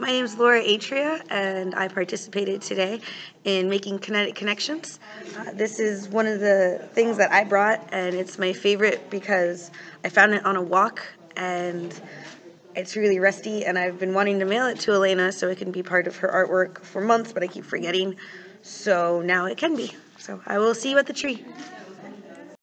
My name is Laura Atria, and I participated today in making kinetic connections. Uh, this is one of the things that I brought, and it's my favorite because I found it on a walk, and it's really rusty, and I've been wanting to mail it to Elayna so it can be part of her artwork for months, but I keep forgetting. So now it can be. So I will see you at the tree.